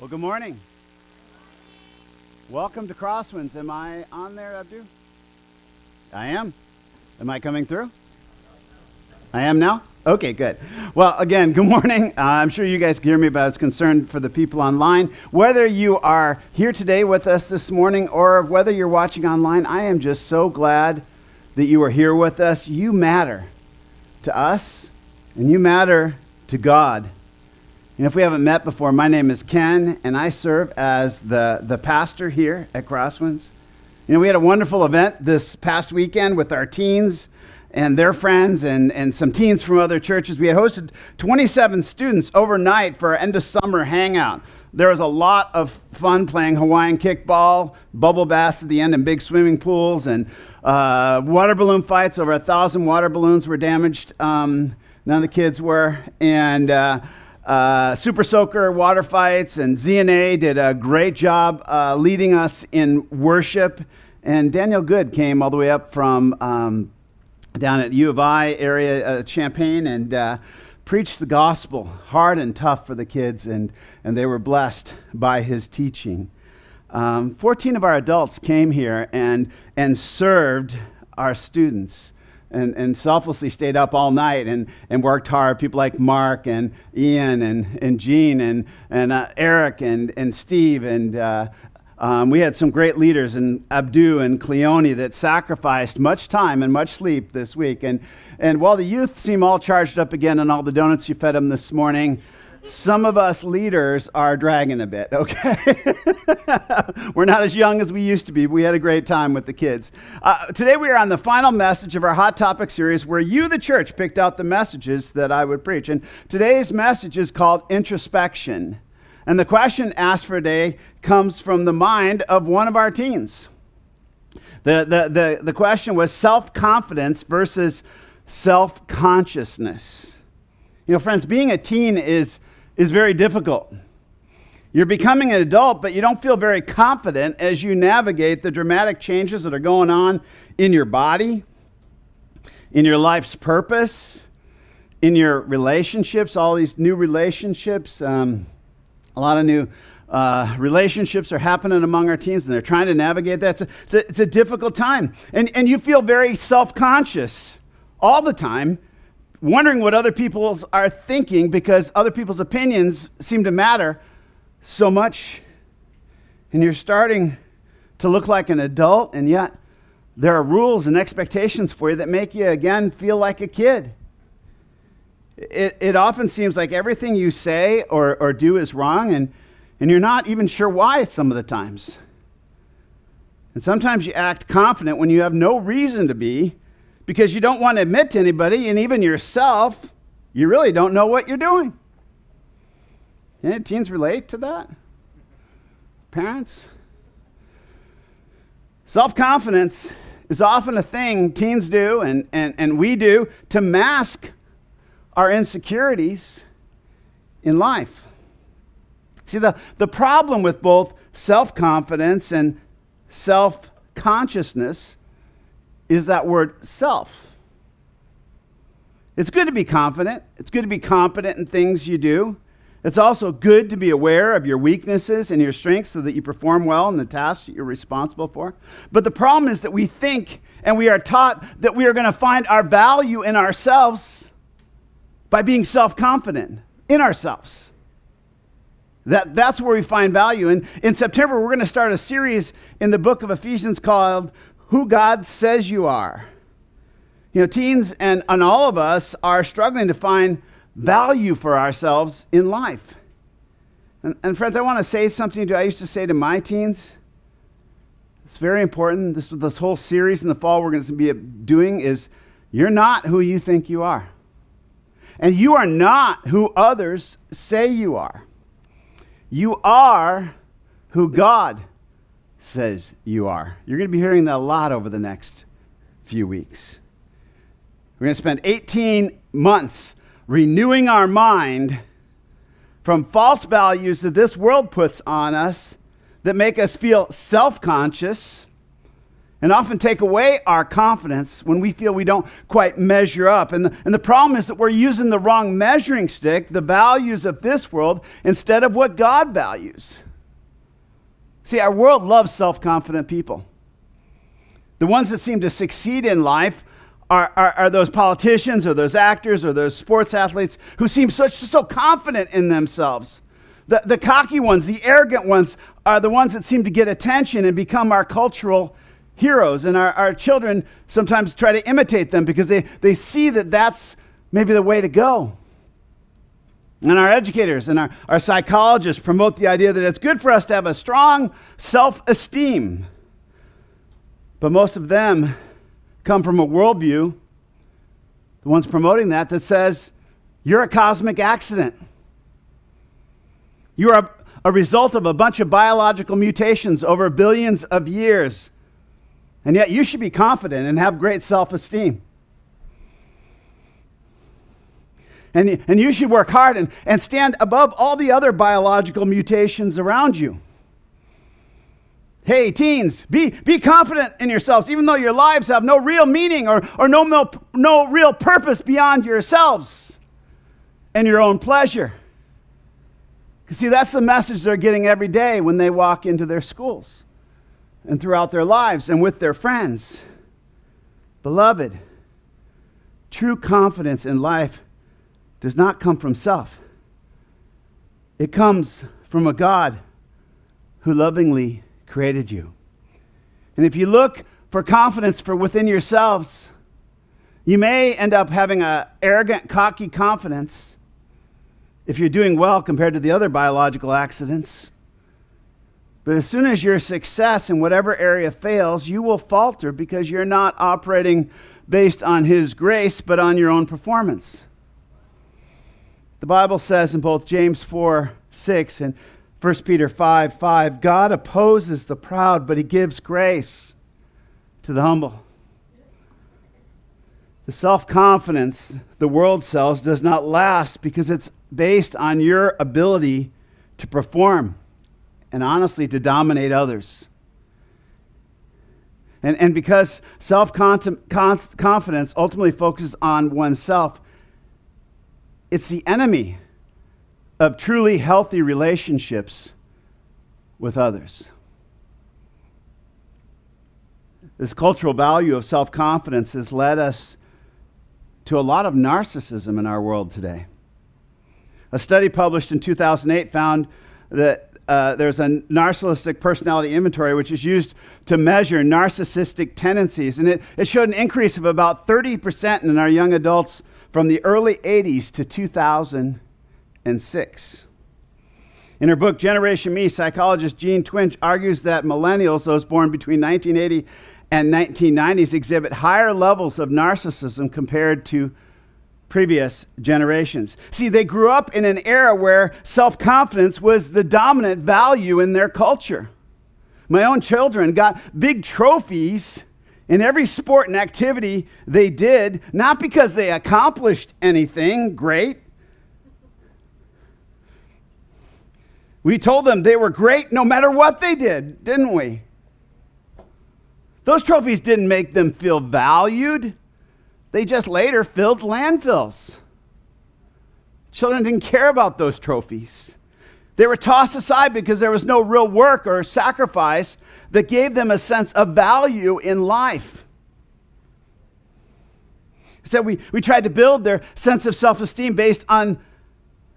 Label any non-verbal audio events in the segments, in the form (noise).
Well, good morning. Welcome to Crosswinds. Am I on there, Abdu? I am. Am I coming through? I am now? Okay, good. Well, again, good morning. Uh, I'm sure you guys can hear me, but I was concerned for the people online. Whether you are here today with us this morning or whether you're watching online, I am just so glad that you are here with us. You matter to us, and you matter to God. And if we haven't met before, my name is Ken, and I serve as the, the pastor here at Crosswinds. You know, we had a wonderful event this past weekend with our teens and their friends and, and some teens from other churches. We had hosted 27 students overnight for our end of summer hangout. There was a lot of fun playing Hawaiian kickball, bubble baths at the end, and big swimming pools, and uh, water balloon fights. Over a thousand water balloons were damaged. Um, none of the kids were. And uh, uh, Super Soaker water fights, and ZNA did a great job uh, leading us in worship. And Daniel Good came all the way up from um, down at U of I area, uh, Champaign, and uh, preached the gospel hard and tough for the kids, and, and they were blessed by his teaching. Um, 14 of our adults came here and, and served our students and, and selflessly stayed up all night and, and worked hard. People like Mark and Ian and, and Gene and, and uh, Eric and, and Steve. And uh, um, we had some great leaders in Abdu and Cleone that sacrificed much time and much sleep this week. And, and while the youth seem all charged up again on all the donuts you fed them this morning, some of us leaders are dragging a bit, okay? (laughs) We're not as young as we used to be. we had a great time with the kids. Uh, today we are on the final message of our Hot Topic series where you, the church, picked out the messages that I would preach. And today's message is called Introspection. And the question asked for today comes from the mind of one of our teens. The, the, the, the question was self confidence versus self consciousness. You know, friends, being a teen is is very difficult. You're becoming an adult, but you don't feel very confident as you navigate the dramatic changes that are going on in your body, in your life's purpose, in your relationships, all these new relationships. Um, a lot of new uh, relationships are happening among our teens, and they're trying to navigate that. It's a, it's a, it's a difficult time. And, and you feel very self conscious all the time wondering what other people are thinking because other people's opinions seem to matter so much. And you're starting to look like an adult, and yet there are rules and expectations for you that make you, again, feel like a kid. It, it often seems like everything you say or, or do is wrong, and, and you're not even sure why some of the times. And sometimes you act confident when you have no reason to be, because you don't want to admit to anybody and even yourself, you really don't know what you're doing. Yeah, teens relate to that? Parents? Self confidence is often a thing teens do and, and, and we do to mask our insecurities in life. See, the, the problem with both self confidence and self consciousness is that word self. It's good to be confident. It's good to be competent in things you do. It's also good to be aware of your weaknesses and your strengths so that you perform well in the tasks that you're responsible for. But the problem is that we think and we are taught that we are going to find our value in ourselves by being self confident in ourselves. That, that's where we find value. And in September, we're going to start a series in the book of Ephesians called who God says you are. You know, teens and, and all of us are struggling to find value for ourselves in life. And, and friends, I want to say something to you. I used to say to my teens. It's very important. This, this whole series in the fall we're going to be doing is you're not who you think you are. And you are not who others say you are. You are who God says you are. You're going to be hearing that a lot over the next few weeks. We're going to spend 18 months renewing our mind from false values that this world puts on us that make us feel self conscious and often take away our confidence when we feel we don't quite measure up. And the, and the problem is that we're using the wrong measuring stick, the values of this world, instead of what God values. See, our world loves self confident people. The ones that seem to succeed in life are, are, are, those politicians or those actors or those sports athletes who seem such, so confident in themselves. The, the cocky ones, the arrogant ones, are the ones that seem to get attention and become our cultural heroes. And our, our children sometimes try to imitate them because they, they see that that's maybe the way to go. And our educators and our, our psychologists promote the idea that it's good for us to have a strong self esteem. But most of them come from a worldview, the ones promoting that, that says you're a cosmic accident. You are a, a result of a bunch of biological mutations over billions of years. And yet you should be confident and have great self esteem. And, and you should work hard and, and stand above all the other biological mutations around you. Hey, teens, be, be confident in yourselves, even though your lives have no real meaning or, or no, no, no real purpose beyond yourselves and your own pleasure. Because, see, that's the message they're getting every day when they walk into their schools and throughout their lives and with their friends. Beloved, true confidence in life does not come from self, it comes from a God who lovingly created you. And if you look for confidence for within yourselves, you may end up having an arrogant, cocky confidence if you're doing well compared to the other biological accidents. But as soon as your success in whatever area fails, you will falter because you're not operating based on His grace, but on your own performance. The Bible says in both James 4 6 and 1 Peter 5 5, God opposes the proud, but He gives grace to the humble. The self confidence the world sells does not last because it's based on your ability to perform and honestly to dominate others. And, and because self confidence ultimately focuses on oneself, it's the enemy of truly healthy relationships with others. This cultural value of self confidence has led us to a lot of narcissism in our world today. A study published in 2008 found that uh, there's a narcissistic personality inventory which is used to measure narcissistic tendencies. And it, it showed an increase of about 30% in our young adults from the early 80s to 2006. In her book, Generation Me, psychologist Jean Twenge argues that millennials, those born between 1980 and 1990s, exhibit higher levels of narcissism compared to previous generations. See, they grew up in an era where self confidence was the dominant value in their culture. My own children got big trophies in every sport and activity they did, not because they accomplished anything great. We told them they were great no matter what they did, didn't we? Those trophies didn't make them feel valued. They just later filled landfills. Children didn't care about those trophies. They were tossed aside because there was no real work or sacrifice that gave them a sense of value in life. So we, we tried to build their sense of self esteem based on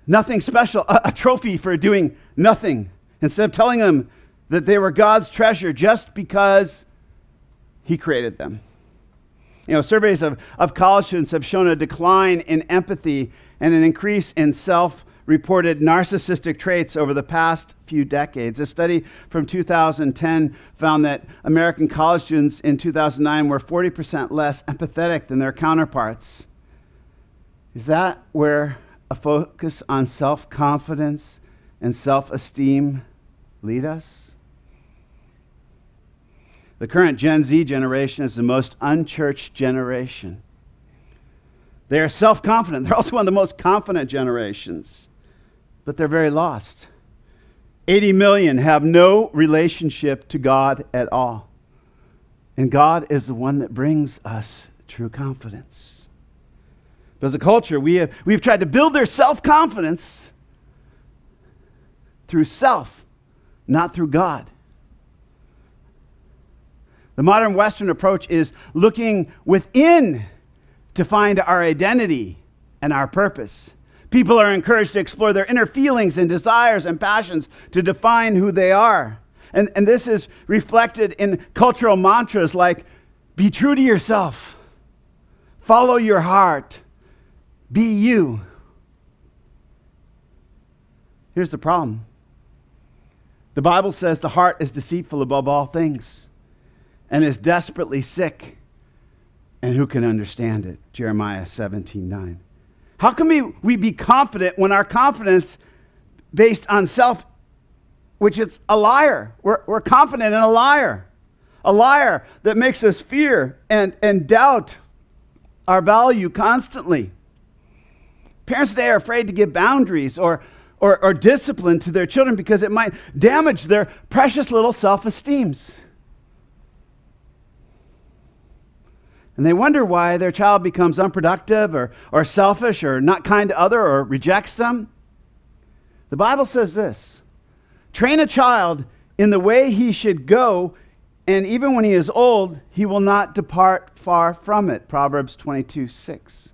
nothing special, a, a trophy for doing nothing, instead of telling them that they were God's treasure just because He created them. You know, surveys of, of college students have shown a decline in empathy and an increase in self reported narcissistic traits over the past few decades. A study from 2010 found that American college students in 2009 were 40% less empathetic than their counterparts. Is that where a focus on self confidence and self esteem lead us? The current Gen Z generation is the most unchurched generation. They are self confident. (laughs) They're also one of the most confident generations, but they're very lost. 80 million have no relationship to God at all. And God is the one that brings us true confidence. But as a culture, we have, we've tried to build their self confidence through self, not through God. The modern Western approach is looking within to find our identity and our purpose. People are encouraged to explore their inner feelings and desires and passions to define who they are. And, and this is reflected in cultural mantras like be true to yourself, follow your heart, be you. Here's the problem the Bible says the heart is deceitful above all things and is desperately sick. And who can understand it? Jeremiah 17 9. How can we, we be confident when our confidence based on self, which is a liar? We're, we're confident in a liar. A liar that makes us fear and, and doubt our value constantly. Parents today are afraid to give boundaries or or, or discipline to their children because it might damage their precious little self esteems. And they wonder why their child becomes unproductive or, or selfish or not kind to other or rejects them. The Bible says this train a child in the way he should go, and even when he is old, he will not depart far from it. Proverbs 22 6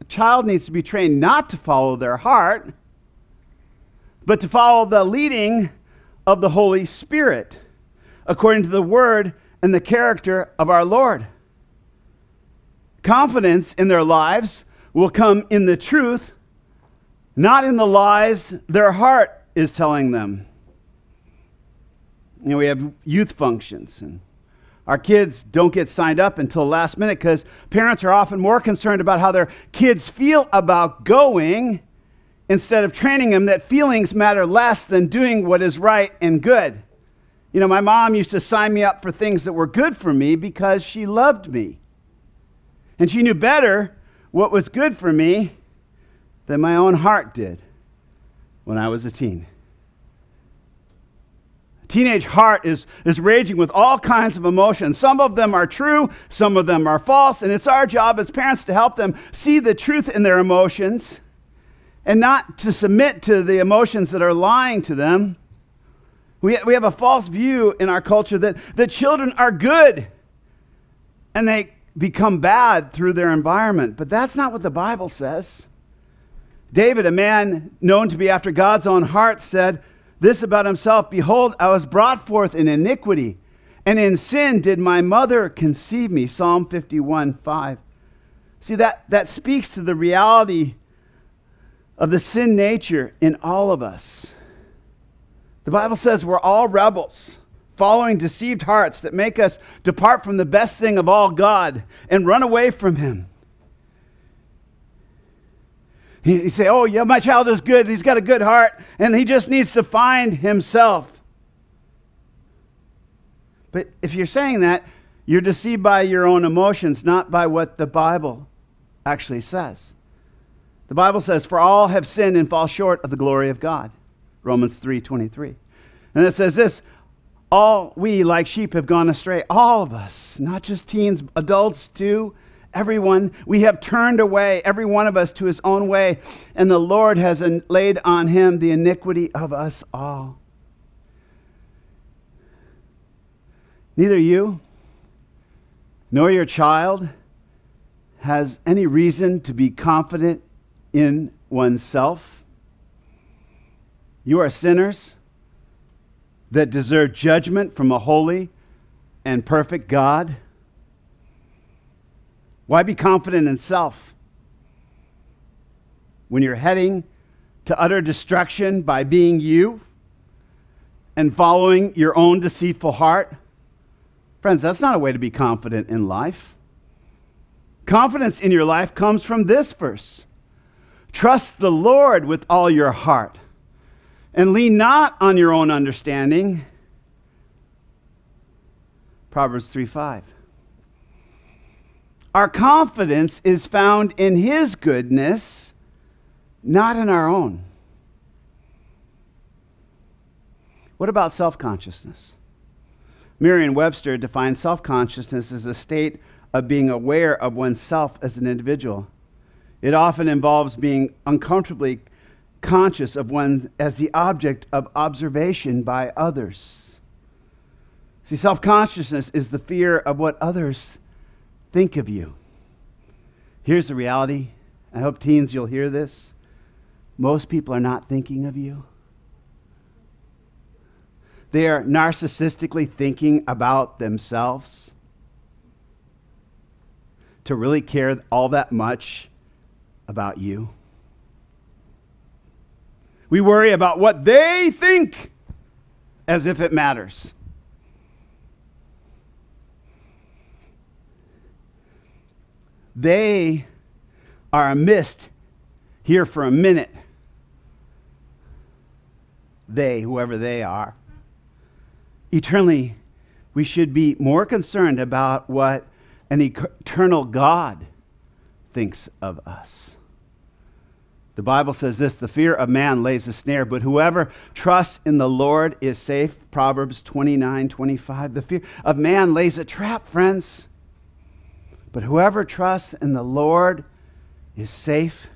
A child needs to be trained not to follow their heart, but to follow the leading of the Holy Spirit, according to the word and the character of our Lord. Confidence in their lives will come in the truth, not in the lies their heart is telling them. You know, we have youth functions and our kids don't get signed up until last minute because parents are often more concerned about how their kids feel about going instead of training them that feelings matter less than doing what is right and good. You know, my mom used to sign me up for things that were good for me because she loved me. And she knew better what was good for me than my own heart did when I was a teen A teenage heart is, is raging with all kinds of emotions. Some of them are true, some of them are false, and it's our job as parents to help them see the truth in their emotions and not to submit to the emotions that are lying to them. We, we have a false view in our culture that, that children are good and they become bad through their environment, but that's not what the Bible says. David, a man known to be after God's own heart, said, this about himself Behold, I was brought forth in iniquity, and in sin did my mother conceive me. Psalm 51 5. See, that, that speaks to the reality of the sin nature in all of us. The Bible says we're all rebels, following deceived hearts that make us depart from the best thing of all God and run away from Him. You say, oh, yeah, my child is good. He's got a good heart, and he just needs to find himself. But if you're saying that, you're deceived by your own emotions, not by what the Bible actually says. The Bible says, For all have sinned and fall short of the glory of God. Romans 3:23. And it says this, all we like sheep have gone astray, all of us, not just teens, adults too everyone, we have turned away, every one of us, to his own way, and the Lord has laid on him the iniquity of us all. Neither you nor your child has any reason to be confident in oneself. You are sinners that deserve judgment from a holy and perfect God. Why be confident in self? When you're heading to utter destruction by being you and following your own deceitful heart? Friends, that's not a way to be confident in life. Confidence in your life comes from this verse Trust the Lord with all your heart and lean not on your own understanding. Proverbs 3 5. Our confidence is found in His goodness, not in our own. What about self consciousness? Merriam Webster defines self consciousness as a state of being aware of oneself as an individual. It often involves being uncomfortably conscious of one as the object of observation by others. See, self consciousness is the fear of what others think of you. Here's the reality. I hope teens you'll hear this. Most people are not thinking of you. They are narcissistically thinking about themselves. To really care all that much about you. We worry about what they think as if it matters. They are a mist here for a minute. They, whoever they are. Eternally, we should be more concerned about what an eternal God thinks of us. The Bible says this the fear of man lays a snare, but whoever trusts in the Lord is safe. Proverbs 29 25. The fear of man lays a trap, friends. But whoever trusts in the Lord is safe.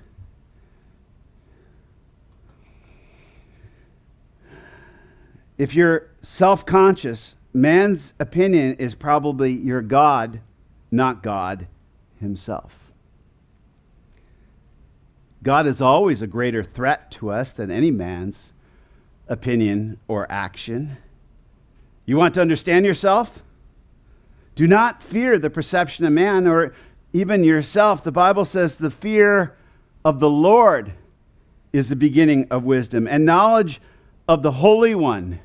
If you're self conscious, man's opinion is probably your God, not God himself. God is always a greater threat to us than any man's opinion or action. You want to understand yourself? Do not fear the perception of man or even yourself. The Bible says the fear of the Lord is the beginning of wisdom, and knowledge of the Holy One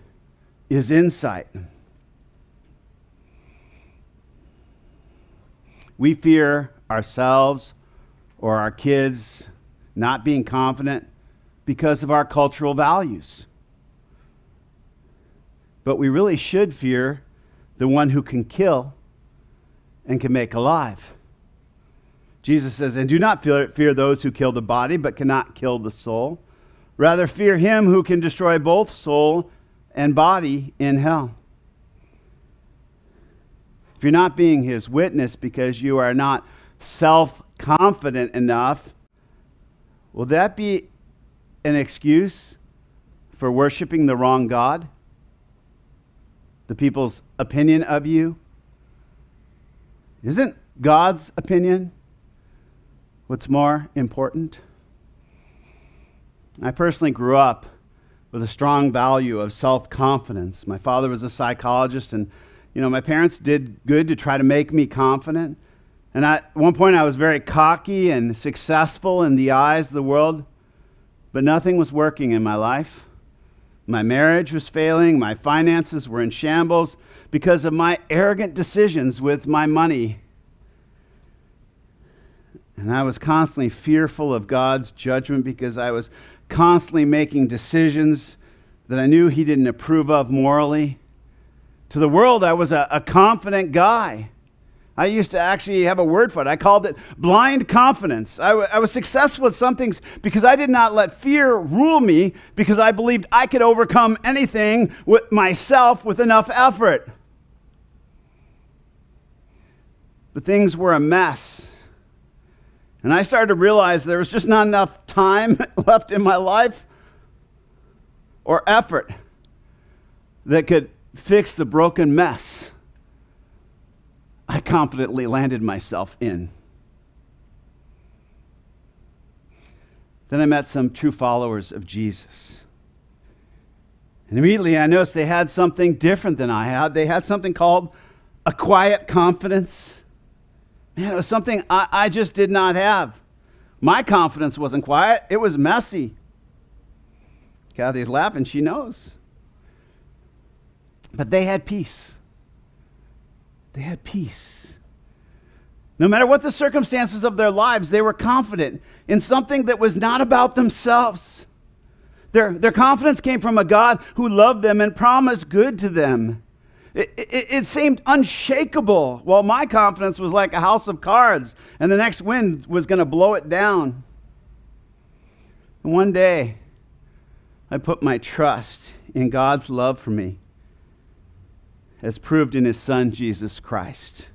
is insight. We fear ourselves or our kids not being confident because of our cultural values. But we really should fear the one who can kill and can make alive. Jesus says, And do not fear, those who kill the body, but cannot kill the soul. Rather, fear him who can destroy both soul and body in hell. If you're not being his witness because you are not self confident enough, will that be an excuse for worshiping the wrong God? The people's opinion of you? Isn't God's opinion what's more important? I personally grew up with a strong value of self confidence. My father was a psychologist, and you know, my parents did good to try to make me confident. And at one point, I was very cocky and successful in the eyes of the world, but nothing was working in my life. My marriage was failing, my finances were in shambles because of my arrogant decisions with my money. And I was constantly fearful of God's judgment because I was constantly making decisions that I knew he didn't approve of morally. To the world, I was a, a confident guy. I used to actually have a word for it. I called it blind confidence. I, w- I was successful at some things because I did not let fear rule me because I believed I could overcome anything with myself with enough effort. But things were a mess and I started to realize there was just not enough time (laughs) left in my life or effort that could fix the broken mess I confidently landed myself in. Then I met some true followers of Jesus. And immediately I noticed they had something different than I had. They had something called a quiet confidence. Man, it was something I, I just did not have. My confidence wasn't quiet, it was messy. Kathy's laughing, she knows. But they had peace. They had peace. No matter what the circumstances of their lives, they were confident in something that was not about themselves. Their, their confidence came from a God who loved them and promised good to them. It, it, it, seemed unshakable, while my confidence was like a house of cards, and the next wind was going to blow it down. And one day, I put my trust in God's love for me. As proved in his Son, Jesus Christ.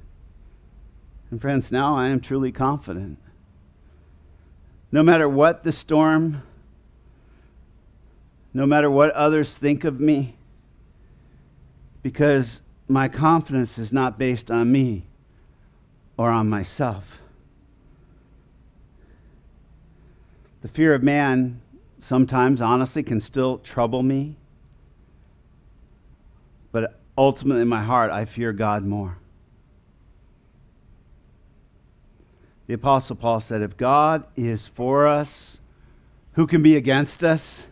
And friends, now I am truly confident. No matter what the storm, no matter what others think of me, because my confidence is not based on me or on myself. The fear of man sometimes, honestly, can still trouble me. But ultimately, in my heart, I fear God more. The Apostle Paul said, If God is for us, who can be against us?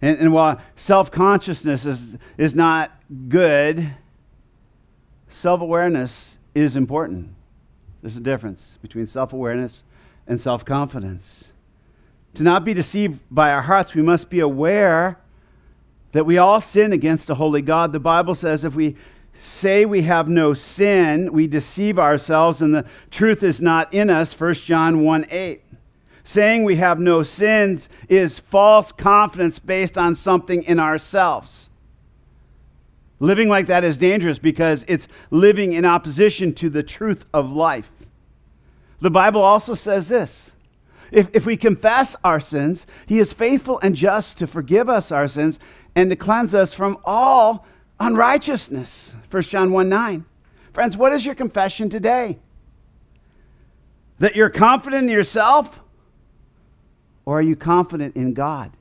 And, and while self consciousness is, is not good, self awareness is important. There's a difference between self awareness and self confidence. To not be deceived by our hearts, we must be aware that we all sin against a holy God. The Bible says if we say we have no sin, we deceive ourselves and the truth is not in us. 1 John 1 8. Saying we have no sins is false confidence based on something in ourselves. Living like that is dangerous because it's living in opposition to the truth of life. The Bible also says this if, if we confess our sins, He is faithful and just to forgive us our sins and to cleanse us from all unrighteousness. 1 John 1 9. Friends, what is your confession today? That you're confident in yourself? Or are you confident in God?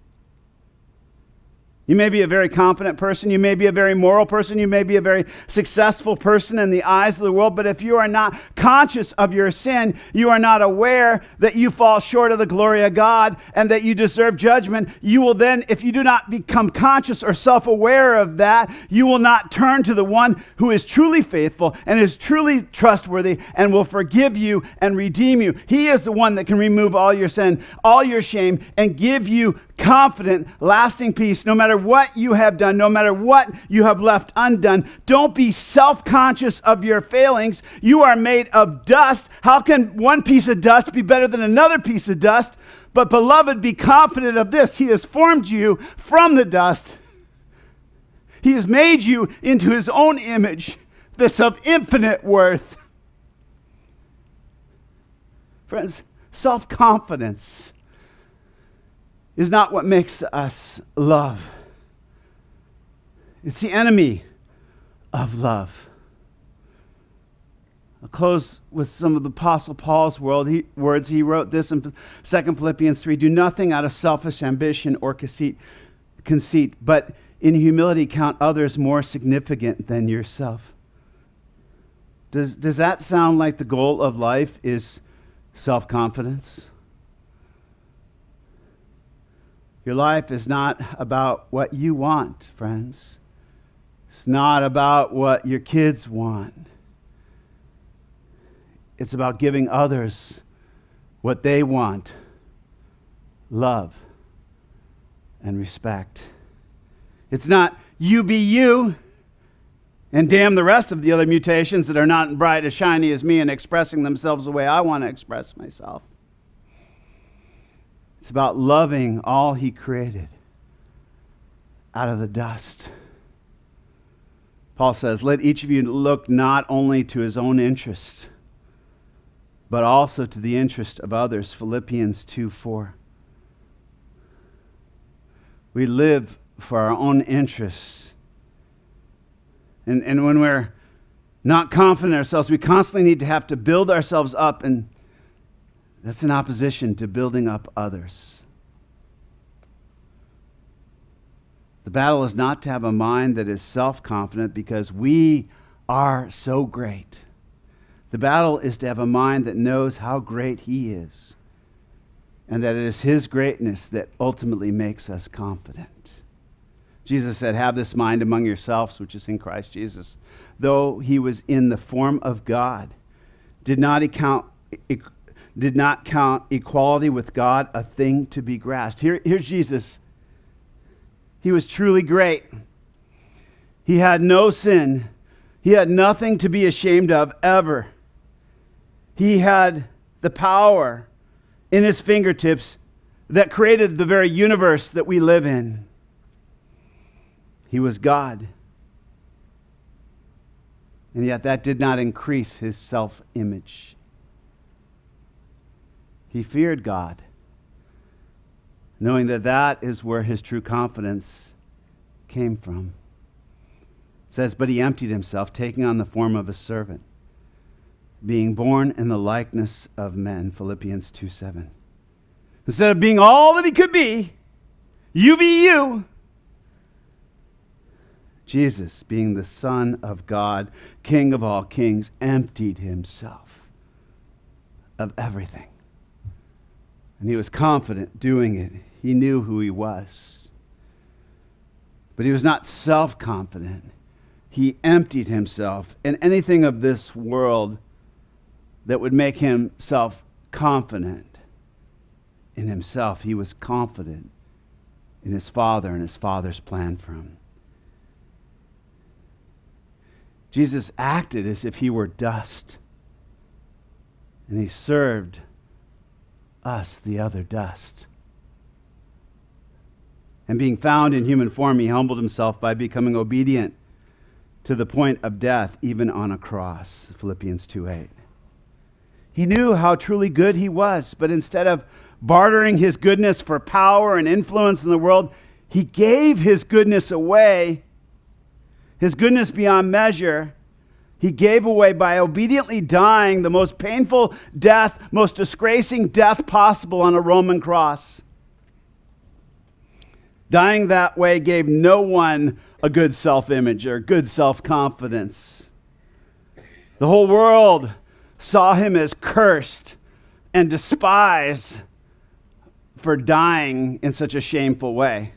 You may be a very competent person. You may be a very moral person. You may be a very successful person in the eyes of the world. But if you are not conscious of your sin, you are not aware that you fall short of the glory of God and that you deserve judgment, you will then, if you do not become conscious or self aware of that, you will not turn to the one who is truly faithful and is truly trustworthy and will forgive you and redeem you. He is the one that can remove all your sin, all your shame, and give you confident, lasting peace no matter what you have done, no matter what you have left undone. Don't be self conscious of your failings. You are made of dust. How can one piece of dust be better than another piece of dust? But, beloved, be confident of this He has formed you from the dust, He has made you into His own image that's of infinite worth. Friends, self confidence is not what makes us love. It's the enemy of love. I'll close with some of the Apostle Paul's he, words. He wrote this in 2 Philippians 3 Do nothing out of selfish ambition or conceit, conceit, but in humility count others more significant than yourself. Does, does that sound like the goal of life is self confidence? Your life is not about what you want, friends. It's not about what your kids want. It's about giving others what they want love and respect. It's not you be you and damn the rest of the other mutations that are not bright as shiny as me and expressing themselves the way I want to express myself. It's about loving all He created out of the dust. Paul says, Let each of you look not only to his own interest, but also to the interest of others. Philippians 2 4. We live for our own interests. And, and when we're not confident in ourselves, we constantly need to have to build ourselves up and that's in opposition to building up others. The battle is not to have a mind that is self confident because we are so great. The battle is to have a mind that knows how great He is and that it is His greatness that ultimately makes us confident. Jesus said, Have this mind among yourselves, which is in Christ Jesus. Though He was in the form of God, did not account did not count equality with God a thing to be grasped. Here, here's Jesus. He was truly great. He had no sin. He had nothing to be ashamed of ever. He had the power in his fingertips that created the very universe that we live in. He was God. And yet that did not increase his self image. He feared God, knowing that that is where his true confidence came from. It says, But he emptied himself, taking on the form of a servant, being born in the likeness of men. Philippians 2 7. Instead of being all that he could be, you be you. Jesus, being the Son of God, King of all kings, emptied himself of everything. And he was confident doing it. He knew who he was. But he was not self confident. He emptied himself. And anything of this world that would make him self confident in himself, he was confident in his Father and his Father's plan for him. Jesus acted as if he were dust, and he served us, the other dust. And being found in human form, he humbled himself by becoming obedient to the point of death, even on a cross. Philippians 2 8. He knew how truly good he was, but instead of bartering his goodness for power and influence in the world, he gave his goodness away, his goodness beyond measure. He gave away by obediently dying the most painful death, most disgracing death possible on a Roman cross. Dying that way gave no one a good self image or good self confidence. The whole world saw him as cursed and despised for dying in such a shameful way.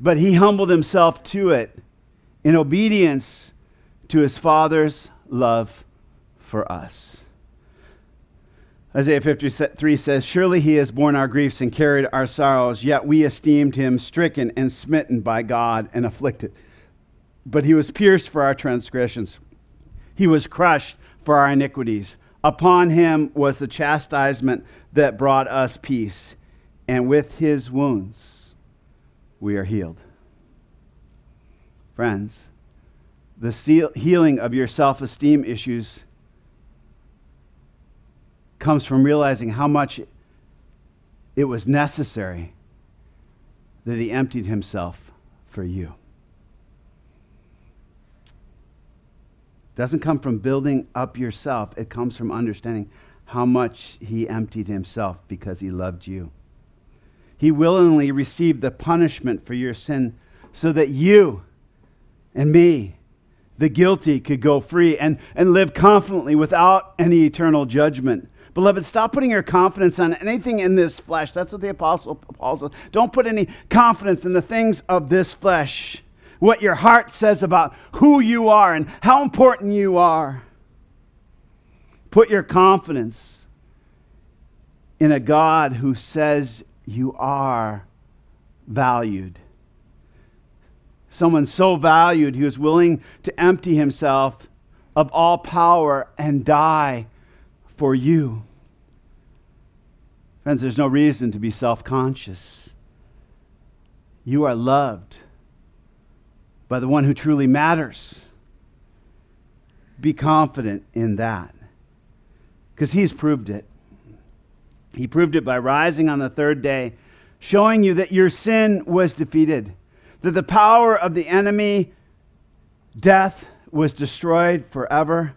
But he humbled himself to it in obedience to his Father's love for us. Isaiah 53 says, Surely he has borne our griefs and carried our sorrows, yet we esteemed him stricken and smitten by God and afflicted. But he was pierced for our transgressions, he was crushed for our iniquities. Upon him was the chastisement that brought us peace and with his wounds we are healed. Friends, the healing of your self esteem issues comes from realizing how much it was necessary that he emptied himself for you. It doesn't come from building up yourself, it comes from understanding how much he emptied himself because he loved you. He willingly received the punishment for your sin so that you and me, the guilty, could go free and, and live confidently without any eternal judgment. Beloved, stop putting your confidence on anything in this flesh. That's what the Apostle Paul says. Don't put any confidence in the things of this flesh. What your heart says about who you are and how important you are. Put your confidence in a God who says you are valued. Someone so valued, he was willing to empty himself of all power and die for you. Friends, there's no reason to be self conscious. You are loved by the one who truly matters. Be confident in that because he's proved it. He proved it by rising on the third day, showing you that your sin was defeated, that the power of the enemy, death, was destroyed forever.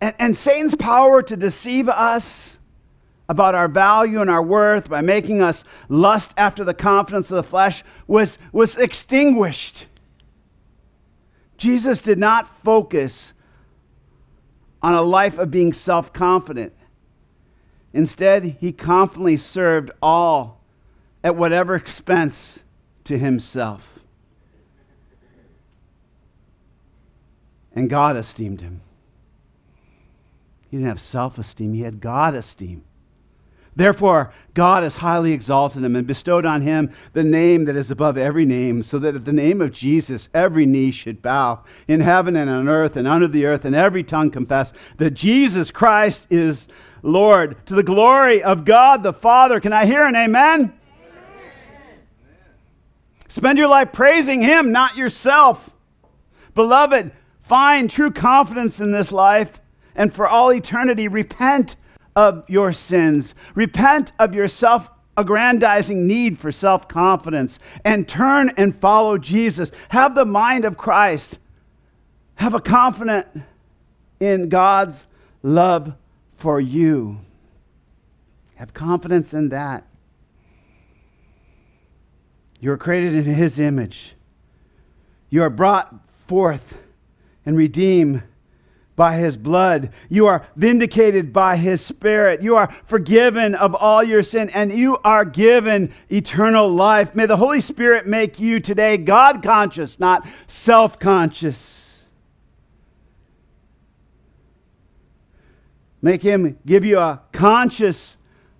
And, and Satan's power to deceive us about our value and our worth by making us lust after the confidence of the flesh was, was extinguished. Jesus did not focus on a life of being self confident. Instead, he confidently served all at whatever expense to himself. And God esteemed him. He didn't have self esteem, he had God esteem. Therefore, God has highly exalted him and bestowed on him the name that is above every name, so that at the name of Jesus every knee should bow in heaven and on earth and under the earth, and every tongue confess that Jesus Christ is Lord, to the glory of God the Father. Can I hear an amen? amen? Spend your life praising Him, not yourself. Beloved, find true confidence in this life and for all eternity, repent of your sins. Repent of your self aggrandizing need for self confidence and turn and follow Jesus. Have the mind of Christ. Have a confidence in God's love for you. Have confidence in that. You are created in His image. You are brought forth and redeemed by his blood. You are vindicated by his spirit. You are forgiven of all your sin and you are given eternal life. May the Holy Spirit make you today God conscious, not self conscious. Make him give you a conscious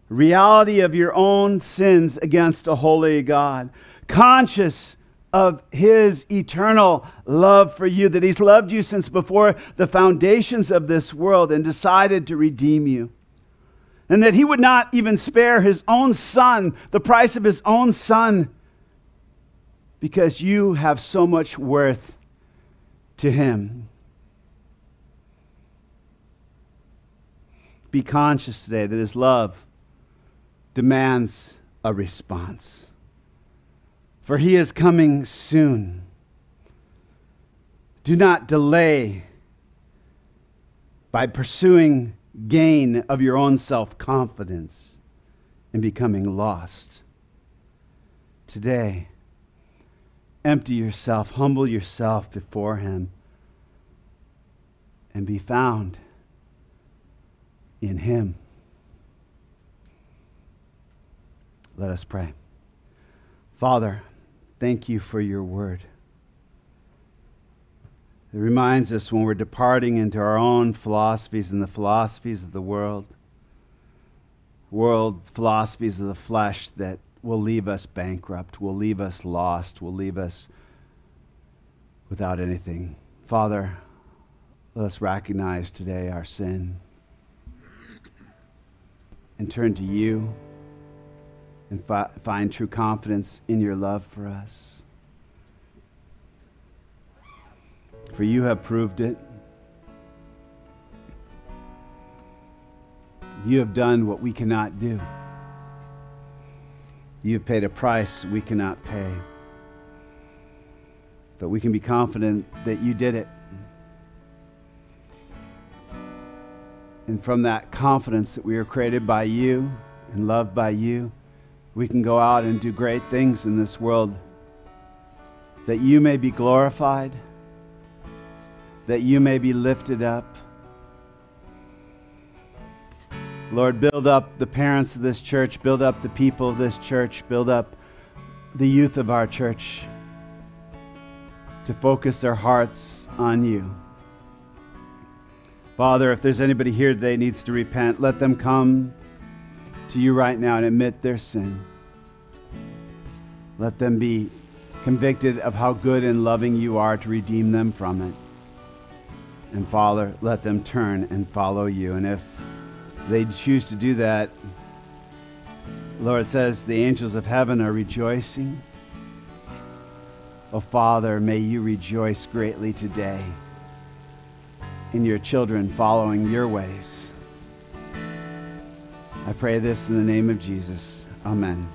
reality of your own sins against a holy God. Conscious of his eternal love for you, that he's loved you since before the foundations of this world and decided to redeem you. And that he would not even spare his own son, the price of his own son, because you have so much worth to him. Be conscious today that his love demands a response for he is coming soon. Do not delay by pursuing gain of your own self confidence and becoming lost. Today, empty yourself, humble yourself before him, and be found in him. Let us pray. Father, Thank you for your word. It reminds us when we're departing into our own philosophies and the philosophies of the world, world philosophies of the flesh that will leave us bankrupt, will leave us lost, will leave us without anything. Father, let us recognize today our sin and turn to you and fi- find true confidence in your love for us. For you have proved it. You have done what we cannot do. You have paid a price we cannot pay. But we can be confident that you did it. And from that confidence that we are created by you and loved by you, we can go out and do great things in this world. That you may be glorified, that you may be lifted up. Lord, build up the parents of this church, build up the people of this church, build up the youth of our church to focus their hearts on you. Father, if there's anybody here today needs to repent, let them come to you right now and admit their sin. Let them be convicted of how good and loving you are to redeem them from it. And Father, let them turn and follow you. And if they choose to do that, Lord says the angels of heaven are rejoicing. Oh, Father, may you rejoice greatly today in your children following your ways. I pray this in the name of Jesus. Amen.